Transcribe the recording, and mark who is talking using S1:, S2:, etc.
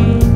S1: you